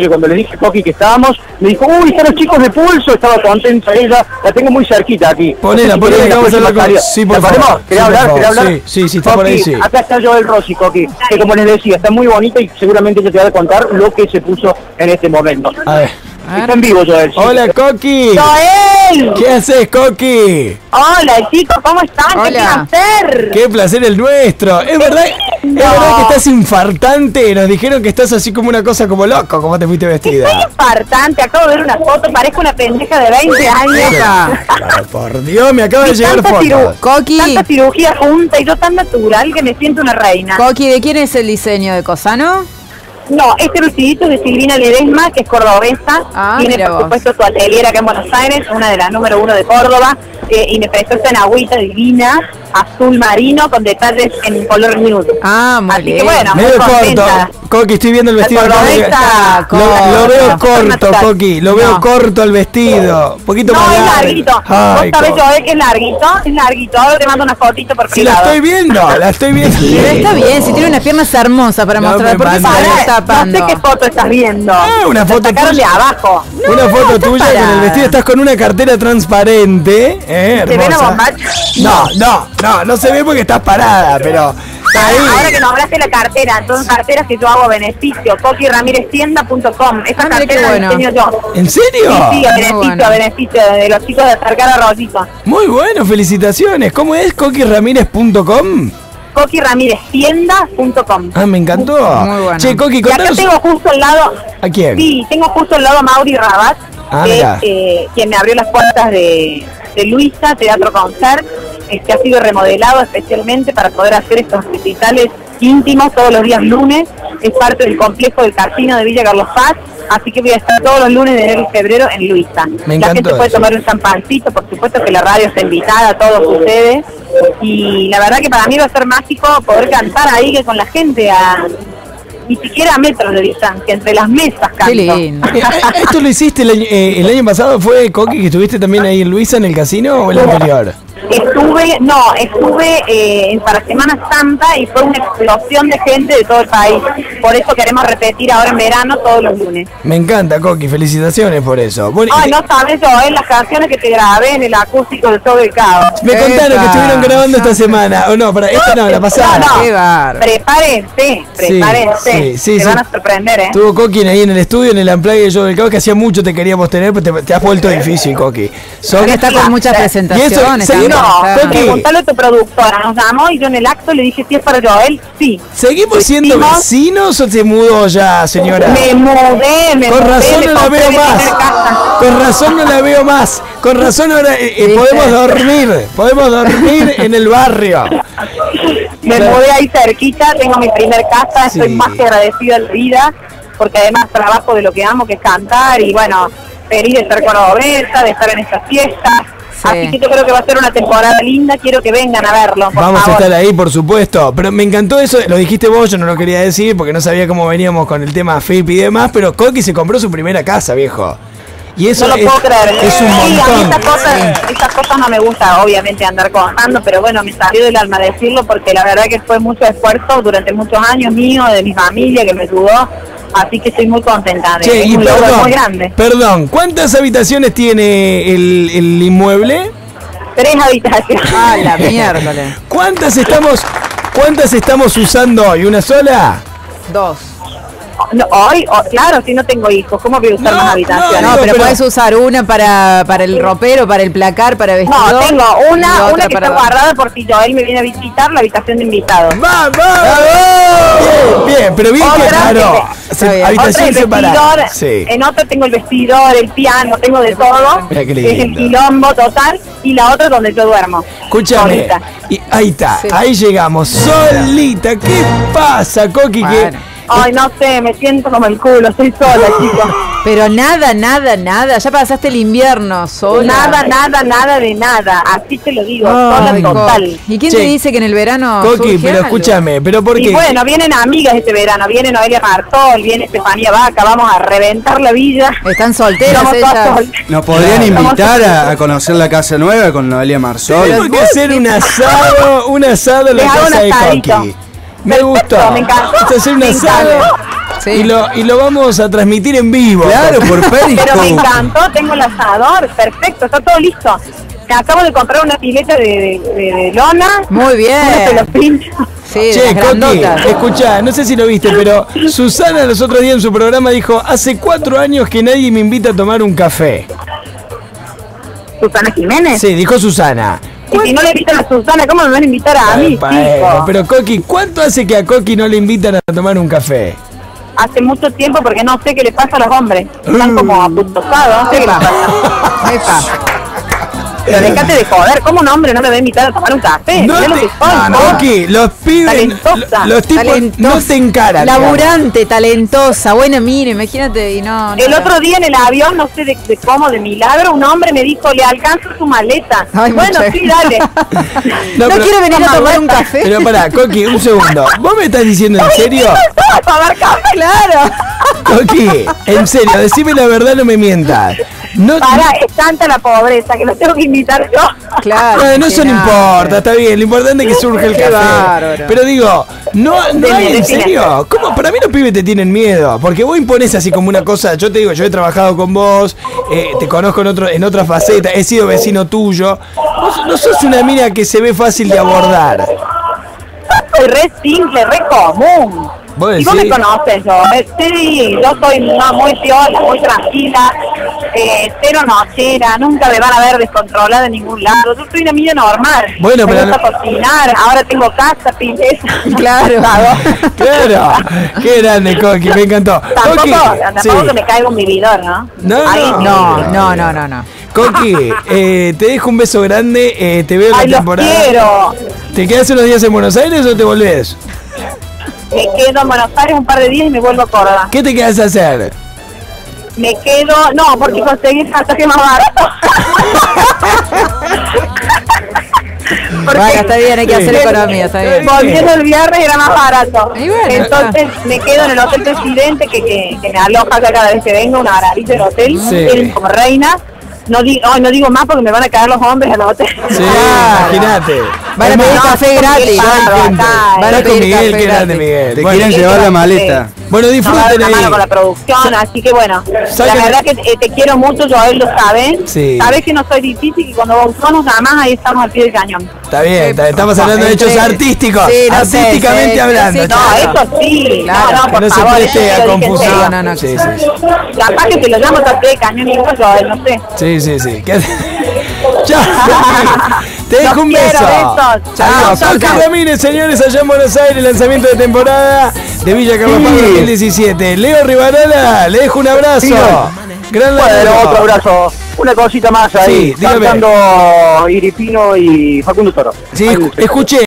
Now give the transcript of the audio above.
que cuando le dije a Coqui que estábamos, me dijo, uy, están los chicos de pulso, estaba contenta ella, la tengo muy cerquita aquí. Ponela, No sé si ponela, que vamos a hablar con- sí, por ¿La favor. ¿Querés Sí, por hablar? favor. ¿Querés hablar? Sí, sí, sí, está por ahí, sí. Acá está Joel Rossi, Coqui, que como les decía, está muy bonita y seguramente ella te va a contar lo que se puso en este momento. A ver. Está en vivo, Joel. Hola, Coqui. Joel. ¿Qué haces, Coqui? Hola chicos, ¿cómo están? Hola. ¡Qué placer! Qué placer el nuestro. Es verdad, es verdad que estás infartante. Nos dijeron que estás así como una cosa como loco, como te fuiste Estoy vestida. infartante, acabo de ver una foto, parezco una pendeja de 20 años. Ah, por Dios, me acaba de llegar fotos. Coqui. tanta cirugía junta y yo tan natural que me siento una reina. Coqui, ¿de quién es el diseño de Cosano? No, este vestidito es de Silvina Ledesma, que es cordobesa. Ah, Tiene, por vos. supuesto, su atelier acá en Buenos Aires, una de las número uno de Córdoba. Eh, y me en agüita divina, azul marino, con detalles en color nude. Ah, muy Así que bien. bueno, muy Medio corto. contenta. Coqui, estoy viendo el vestido. Lo, lo veo corto. corto. Coqui. Lo veo No. corto el vestido. Un poquito No, más es largo. larguito. Ay, Vos sabés. Joel, que es larguito, es larguito. Ahora te mando una fotito por Sí, la estoy viendo, la estoy viendo. Pero está bien, si tiene unas piernas hermosas para No mostrar. ¿Por qué se está no tapando? sé qué foto estás viendo. Ah, una foto sacaron de tuya. abajo. Una foto tuya con el vestido, estás con una cartera transparente, eh, ¿Se ve la bombacha? No, no, no, no se ve porque estás parada, pero ahí. Ahora que nombraste la cartera, son carteras que yo hago beneficio, coquiramireztienda.com. Esa Ah, cartera la bueno. diseño yo. ¿En serio? Sí, sí, a Muy beneficio, bueno. a beneficio de los chicos de Acercar a Rosito. Muy bueno, felicitaciones. ¿Cómo es? coquiramirez.com. coquiramireztienda.com. Ah, me encantó. Muy bueno. Che, Coqui, Y acá tengo justo al lado, ¿A quién? sí, tengo justo al lado a Mauri Rabat, Ah, que eh, quien me abrió las puertas de, de Luisa, Teatro Concert, que ha sido remodelado especialmente para poder hacer estos recitales íntimos todos los días lunes. Es parte del complejo del casino de Villa Carlos Paz, así que voy a estar todos los lunes de enero y febrero en Luisa. Me la gente puede tomar un champancito, por supuesto que la radio está invitada, todo sucede. Y la verdad que para mí va a ser mágico poder cantar ahí que con la gente a ni siquiera a metros de distancia, entre las mesas canto. Qué lindo. Eh, eh, ¿Esto lo hiciste el año, eh, el año pasado? ¿Fue Coqui que estuviste también ahí en Luisa en el casino o el anterior? Estuve, no, estuve eh, en para Semana Santa y fue una explosión de gente de todo el país. Por eso queremos repetir ahora en verano todos los lunes. Me encanta, Coqui, felicitaciones por eso. Bueno, Ay, no sabes yo, en las canciones que te grabé en el acústico del show del cabo. me contaron que estuvieron grabando esta semana. O no, para esta no, la pasada. No, no. Prepárense, prepárense. sí, sí, te sí. van a sorprender, ¿eh? Estuvo Coqui ahí en el estudio, en el Amplague Yo del Cabo, que hacía mucho te queríamos tener, pero te, te has vuelto difícil, Coqui. Son- está con muchas Y eso, Coqui. Preguntale a tu productora, nos llamó y yo en el acto le dije si es para Joel, sí. ¿Seguimos siendo vecinos o se mudó ya, señora? Me mudé, me Con mudé, razón me no la veo más. Con razón no la veo más. Con razón ahora eh, eh, podemos dormir. Podemos dormir en el barrio. Me Claro. mudé ahí cerquita, tengo mi primer casa, estoy Sí. más que agradecida de la vida, porque además trabajo de lo que amo, que es cantar, y bueno, feliz de estar cordobesa, de estar en estas fiestas. Sí. Así que yo creo que va a ser una temporada linda, quiero que vengan a verlo, por Vamos a estar ahí, por supuesto. Pero me encantó eso, lo dijiste vos, yo no lo quería decir porque no sabía cómo veníamos con el tema FIP y demás, pero Coqui se compró su primera casa, viejo. Y eso No lo es, puedo creer. es un Sí, a mí montón. estas cosas, estas cosas no me gusta, obviamente, andar contando, pero bueno, me salió del alma decirlo porque la verdad que fue mucho esfuerzo durante muchos años mío, de mi familia que me ayudó, así que estoy muy contenta. De, Che, y un logro perdón, muy grande. perdón, ¿cuántas habitaciones tiene el, el inmueble? Tres habitaciones. Ah, la miércoles. ¿Cuántas estamos, cuántas estamos usando hoy? ¿Una sola? Dos. No, hoy, oh, claro, si no tengo hijos, ¿cómo voy a usar No, más habitaciones? No, Digo, pero, pero- puedes usar una para, para el ropero, para el placar, para vestir. No, tengo una, una que para- está guardada por si Joel me viene a visitar, la habitación de invitados. ¡Vamos! Bien, bien, pero bien que claro. se- habitación separada. Sí. en otra tengo el vestidor, el piano, tengo de todo. Mira qué que es el quilombo total. Y la otra donde yo duermo. Escúchame. Solita. Y ahí está, Sí. ahí llegamos. Solita. ¿Qué pasa, Coqui? Que. Ay, no sé, me siento como el culo, estoy sola, chicos. Pero nada, nada, nada. Ya pasaste el invierno sola. Nada, nada, nada de nada. Así te lo digo, Ay, sola Co- total. ¿Y quién Che. te dice que en el verano. Coqui, surge pero algo? escúchame, pero ¿por Y qué? bueno, vienen amigas este verano, viene Noelia Martol, viene Estefanía Vaca, vamos a reventar la villa. Están solteras Somos todas ellas. sol- Nos podrían Claro. invitar a, a conocer la casa nueva con Noelia Marsol. Tenemos que hacer un asado, un asado en la Les hago casa de asadito. Coqui. Me gustó. me encanta. Vamos a hacer. Sí. Y lo, y lo vamos a transmitir en vivo. Claro, por Pero me Periscope. encantó, tengo el asador, perfecto, está todo listo. Me acabo de comprar una pileta de, de, de- de lona. Muy bien. Sí, Che, grandotas. escuchá, no sé si lo viste, pero Susana los otros días en su programa dijo, hace cuatro años que nadie me invita a tomar un café. Susana Jiménez. Sí, dijo Susana. Y si no le invitan a Susana, ¿cómo me van a invitar a mí? Chico? eh, pero Coqui, ¿cuánto hace que a Coqui no le invitan a tomar un café? Hace mucho tiempo porque no sé qué le pasa a los hombres. Están como apustosados, no sé qué les pasa. Pero déjate de joder, ¿cómo un hombre no me va a invitar a tomar un café? No Mirá lo te- que no, no, los pibes, Talentosa. los tipos no te encaran. digamos. Laburante, talentosa. Bueno, mire, imagínate. Y no, no, El otro día en el avión, no sé de, de cómo, de milagro, un hombre me dijo, le alcanzo su maleta. Ay, bueno, sí, dale. No, ¿No, pero- quiere venir a Toma, tomar un café? Pero pará, Coqui, un segundo. ¿Vos me estás diciendo en serio? a tomar café. Claro. Coqui, en serio, decime la verdad, no me mientas. No, Para, es tanta la pobreza que lo tengo que invitar yo. Claro. Bueno, eso no importa, está bien. Lo importante es que surge el café. Pero digo, no, no hay en serio. ¿Cómo? Para mí los pibes te tienen miedo. Porque vos imponés así como una cosa. Yo te digo, yo he trabajado con vos, eh, te conozco en otro, en otra faceta, he sido vecino tuyo. Vos no sos una mina que se ve fácil de abordar. Soy re simple, re común. ¿Vos Y vos me conoces, yo. eh, Sí, yo soy una muy piola, muy tranquila, eh, cero nochera, nunca me van a ver descontrolada en ningún lado. Yo soy una niña normal. Bueno, me pero gusta no- cocinar, ahora tengo casa, pileta. Claro. Claro. Qué grande, Coqui, me encantó. Tampoco, Coqui, tampoco sí. que me caiga un vividor, ¿no? No, Ay, no. No, no, no, no, no. Coqui, eh, te dejo un beso grande, eh, te veo en Ay, la los temporada. quiero. ¿Te quedas unos días en Buenos Aires o te volvés? Me quedo en Buenos Aires un par de días y me vuelvo a Córdoba. ¿Qué te quedas a hacer? Me quedo, no, porque conseguí pasaje más barato. Porque Bueno, está bien, hay que hacer economía, está bien. Volviendo el viernes era más barato. Bueno, Entonces me quedo en el Hotel Presidente, que, que, que me aloja acá cada vez que vengo, una maravilla del hotel. Sí. Tienen como reina. No, di- ay, no digo más porque me van a caer los hombres al hotel. Sí, Claro. imagínate. Van a pedir café gratis. Van a pedir Miguel, café gratis. Miguel. Te Bueno, quieren Sí, llevar la sí. maleta. Bueno, Nos va a dar disfruten una mano ahí. con la producción, así que bueno, la verdad que eh, te quiero mucho, Joel lo sabe. Sí. Sabes que no soy difícil y cuando vos nos nada más ahí estamos al pie del cañón. Está bien, está- estamos hablando de hechos artísticos. Sí, no sé, artísticamente sí, hablando. sí, No, eso sí, Claro, no, no, que por no se favor, preste eso a confusión. No, no, no. Sí, sí, sí. Capaz que te lo llamo hasta pie de cañón y digo Joel, no sé. Sí, sí, sí. ¿Qué- Chao. Te dejo Los un beso. besos. Chao, chao. Ramírez, señores, allá en Buenos Aires, lanzamiento de temporada de Villa Carlos Paz 2017. Leo Rivarola, le dejo un abrazo. Sí, Gran Bueno, otro abrazo. Una cosita más ahí. Sí, Iripino y Facundo Toro. Sí, escuché.